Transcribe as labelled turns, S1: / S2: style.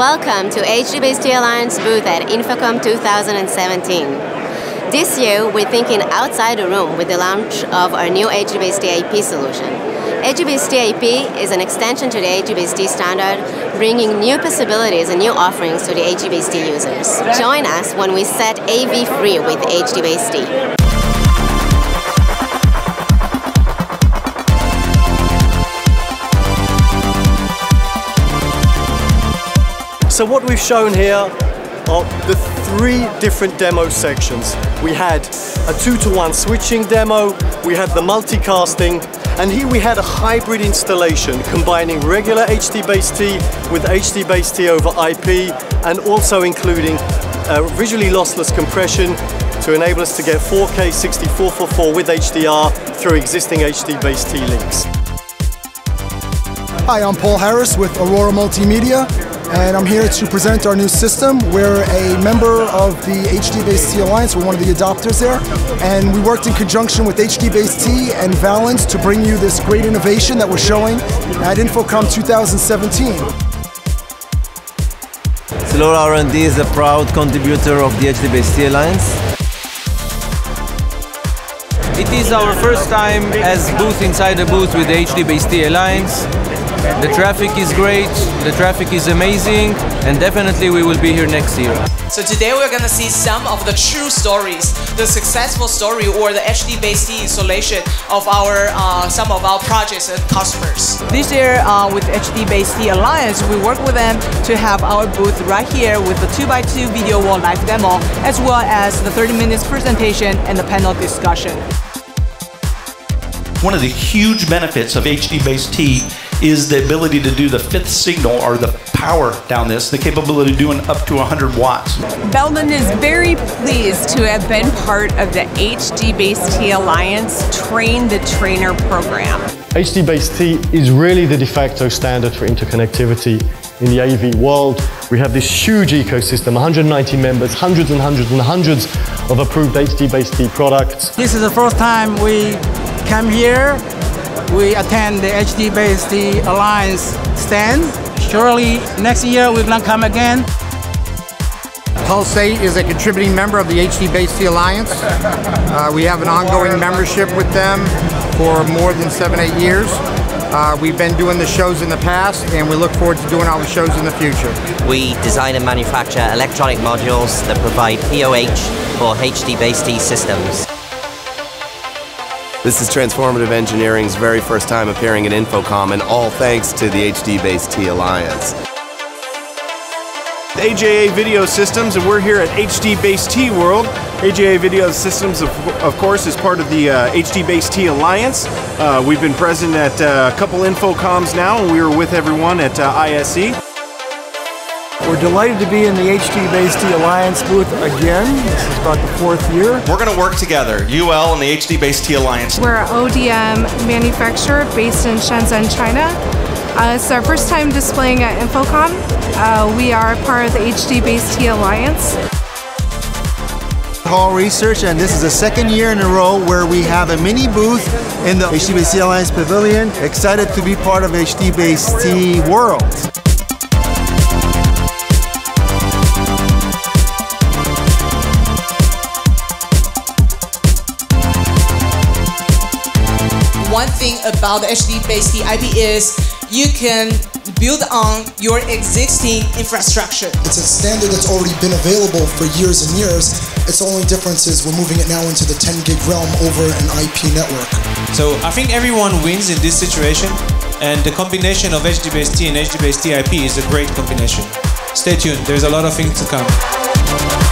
S1: Welcome to HDBaseT Alliance booth at InfoComm 2017. This year, we're thinking outside the room with the launch of our new HDBaseT IP solution. HDBaseT IP is an extension to the HDBaseT standard, bringing new possibilities and new offerings to the HDBaseT users. Join us when we set AV free with HDBaseT.
S2: So what we've shown here are the three different demo sections. We had a two to one switching demo, we had the multicasting, and here we had a hybrid installation combining regular HDBaseT with HDBaseT over IP and also including uh, visually lossless compression to enable us to get 4K 6444 with HDR through existing HDBaseT links.
S3: Hi, I'm Paul Harris with Aurora Multimedia and I'm here to present our new system. We're a member of the HDBaseT Alliance. We're one of the adopters there. And we worked in conjunction with HDBaseT and Valens to bring you this great innovation that we're showing at InfoComm 2017.
S4: Cellora R&D is a proud contributor of the HDBaseT Alliance.
S5: It is our first time as booth inside the booth with the HDBaseT Alliance. The traffic is great, the traffic is amazing, and definitely we will be here next year.
S6: So today we're gonna see some of the true stories, the successful story or the HDBaseT installation of our uh, some of our projects and customers.
S7: This year uh, with HDBaseT Alliance, we work with them to have our booth right here with the 2x2 video wall live demo, as well as the 30 minutes presentation and the panel discussion.
S8: One of the huge benefits of HDBaseT is the ability to do the fifth signal or the power down this, the capability of doing up to 100 watts.
S9: Belden is very pleased to have been part of the HDBaseT Alliance Train the Trainer program.
S2: HDBaseT is really the de facto standard for interconnectivity in the AV world. We have this huge ecosystem, 190 members, hundreds and hundreds and hundreds of approved HDBaseT products.
S10: This is the first time we come here we attend the HDBaseT Alliance stand. Surely next year we're going to come again.
S11: Pulsate is a contributing member of the HDBaseT Alliance. Uh, we have an ongoing membership with them for more than seven, eight years. Uh, we've been doing the shows in the past and we look forward to doing all the shows in the future.
S12: We design and manufacture electronic modules that provide POH for HDBaseT systems.
S13: This is Transformative Engineering's very first time appearing at InfoComm, and all thanks to the HDBaseT Alliance.
S14: AJA Video Systems, and we're here at HDBaseT World. AJA Video Systems, of, of course, is part of the uh, T Alliance. Uh, we've been present at uh, a couple InfoComms now, and we were with everyone at uh, ISE.
S3: We're delighted to be in the HDBaseT Alliance booth again. This is about the fourth year.
S15: We're going to work together, UL and the HDBaseT Alliance.
S16: We're an ODM manufacturer based in Shenzhen, China. Uh, it's our first time displaying at InfoComm. Uh, we are part of the HDBaseT Alliance.
S17: Hall Research, and this is the second year in a row where we have a mini booth in the HDBaseT Alliance Pavilion. Excited to be part of HDBaseT World.
S6: One thing about the HDBaseT IP is you can build on your existing infrastructure.
S3: It's a standard that's already been available for years and years. Its only difference is we're moving it now into the 10 gig realm over an IP network.
S18: So I think everyone wins in this situation, and the combination of HDBaseT and HDBaseT IP is a great combination. Stay tuned, there's a lot of things to come.